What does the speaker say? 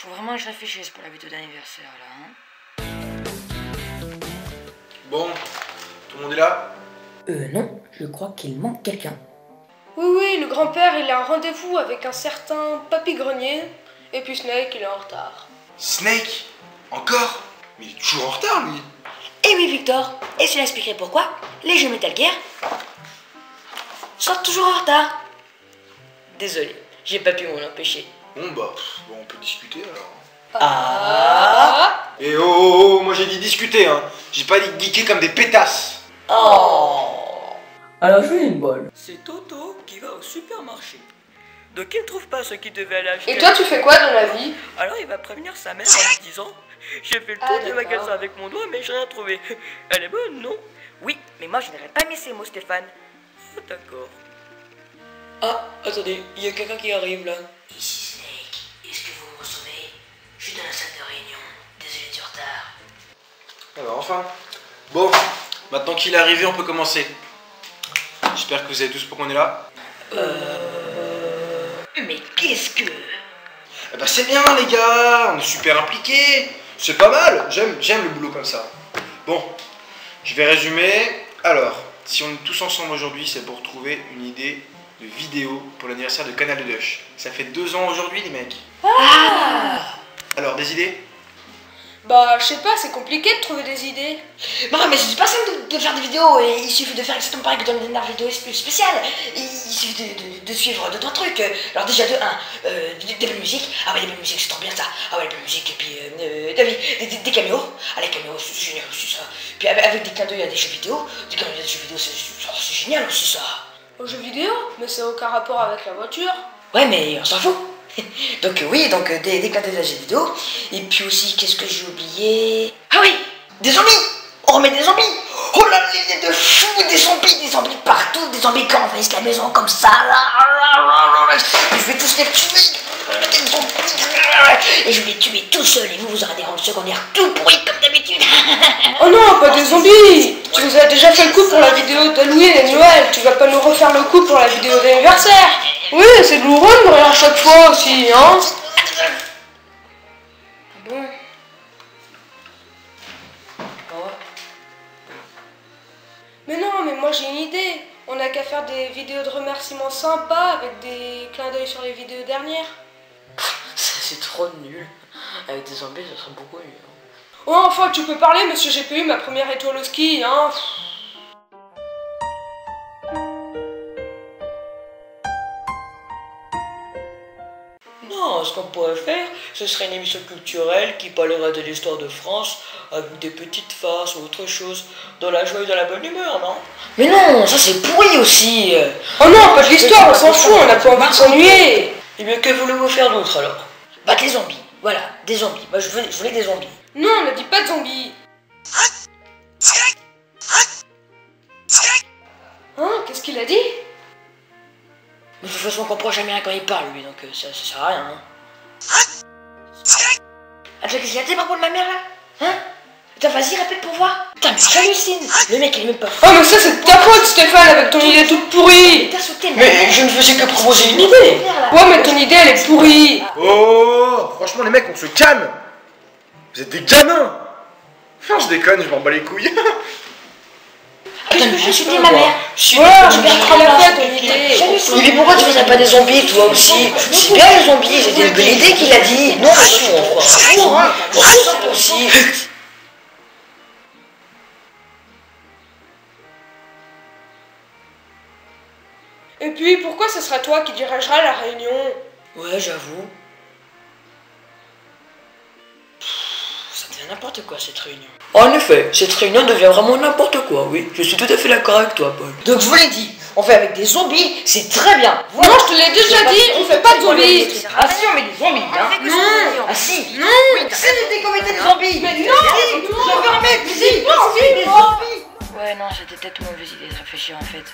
Faut vraiment que je réfléchisse pour la vidéo d'anniversaire là. Hein. Bon, tout le monde est là? Euh non, je crois qu'il manque quelqu'un. Oui, oui, le grand-père, il a un rendez-vous avec un certain Papy Grenier. Et puis Snake, il est en retard. Snake? Encore? Mais il est toujours en retard lui Eh oui Victor, et cela expliquerait pourquoi les jeux Metal Gear sont toujours en retard. Désolé, j'ai pas pu m'en empêcher. Bon bah, pff, bon, on peut discuter alors. Ah Et oh, oh, oh, moi j'ai dit discuter hein J'ai pas dit geeker comme des pétasses Oh Alors je veux une balle. C'est Toto qui va au supermarché. Donc il ne trouve pas ce qu'il devait aller acheter. Et toi, tu fais quoi dans la vie? Alors il va prévenir sa mère en lui disant J'ai fait le tour Ah, du d'accord. magasin avec mon doigt mais j'ai rien trouvé. Elle est bonne, non? Oui, mais moi je n'aurais pas mis ces mots Stéphane. Oh, D'accord. Ah, attendez, il y a quelqu'un qui arrive là. Ici Snake, est-ce que vous me recevez Je suis dans la salle de réunion. Désolé du retard. Alors enfin Bon, maintenant qu'il est arrivé, on peut commencer. J'espère que vous avez tous pour qu'on est là. Mais qu'est-ce que... Eh bah c'est bien les gars, on est super impliqués. C'est pas mal, j'aime, j'aime le boulot comme ça. Bon, je vais résumer. Alors, si on est tous ensemble aujourd'hui, c'est pour trouver une idée de vidéo pour l'anniversaire de Canal de Dush. Ça fait deux ans aujourd'hui les mecs. Alors, des idées? Bah, je sais pas, c'est compliqué de trouver des idées. Bah mais c'est pas simple de, de faire des vidéos, et il suffit de faire exactement pareil que dans les dernières vidéos sp- spéciales. Il, il suffit de, de- de suivre deux trois trucs. Alors déjà de 1, euh, des, des belles musiques. Ah ouais, les belles musiques, c'est trop bien ça. Ah ouais, les belles musiques, et puis euh, euh, des, des, des, des caméos. Ah les caméos, c'est génial aussi ça. Puis avec, des clins d'œil à des jeux vidéo. Des clins d'œil à des jeux vidéo, c'est c'est- c'est génial aussi ça. Aux jeux vidéo? Mais ça n'a aucun rapport avec la voiture. Ouais, mais on s'en fout. donc euh, oui, donc euh, des, des clins d'œil à jeux vidéo. Et puis aussi, qu'est-ce que j'ai oublié? Ah oui, des zombies On remet des zombies Oh là là, il y a de fou, des zombies, des zombies partout, des zombies on envahissent la maison comme ça. là, là, là, là, là. Je vais tous les tuer. Et je vais les tuer tout seul et vous, vous aurez des rôles secondaires tout pourris comme d'habitude. Oh non, pas des zombies Tu nous as déjà fait le coup pour la vidéo d'Halloween et Noël. Tu vas pas nous refaire le coup pour la vidéo d'anniversaire Oui, c'est douloureux de mourir à chaque fois aussi, hein Bon? Mais non, mais moi j'ai une idée. On n'a qu'à faire des vidéos de remerciements sympas avec des clins d'œil sur les vidéos dernières. Ça c'est trop nul. Avec des zombies, ça serait beaucoup mieux. Oh, enfin, tu peux parler, monsieur, j'ai pas eu ma première étoile au ski, hein ce qu'on pourrait faire, ce serait une émission culturelle qui parlerait de l'histoire de France avec des petites farces ou autre chose, dans la joie et dans la bonne humeur, non? Mais non, ça c'est pourri aussi. Oh non, pas de l'histoire, on s'en fout, on n'a pas envie de s'ennuyer Eh bien, que voulez-vous faire d'autre alors? Battre les zombies. Voilà, des zombies. Moi je voulais, je voulais des zombies. Non, on ne dit pas de zombies Hein Qu'est-ce qu'il a dit? Mais de toute façon, on comprend jamais rien quand il parle, lui, donc euh, ça, ça sert à rien. Hein. Attends, qu'est-ce qu'il a par rapport de ma mère là Hein Attends, vas-y, répète pour voir. Putain, mais j'hallucine. Le mec, il est même pas. Oh, mais ça, c'est ta faute, Stéphane, avec ton idée toute pourrie T'as sauté, Mais je ne faisais que proposer une idée Ouais, mais ton idée, elle est pourrie Oh Franchement les mecs, on se calme Vous êtes des gamins Non, je déconne, je m'en bats les couilles. Attends, mais j'ai insulté ma mère? Idée J'hallucine. Oui, mais pourquoi tu faisais pas des zombies, toi aussi? C'est bien les zombies, c'était une belle idée qu'il a dit. Non, mais fera ça aussi. Et puis, pourquoi ce sera toi qui dirigera la réunion? Ouais, j'avoue. N'importe quoi cette réunion. En effet, cette réunion devient vraiment n'importe quoi, oui. Je suis tout à fait d'accord avec toi, Paul. Donc, je vous l'ai dit, on fait avec des zombies, c'est très bien. Non, je te l'ai déjà dit, on fait pas de zombies Ah si, on met des zombies, hein. Non Ah si. Non Si, j'ai dit qu'on mettait des zombies. Mais non je vais remettre, si, non, si, des zombies. Ouais, non, c'était peut-être une mauvaise idée de réfléchir en fait.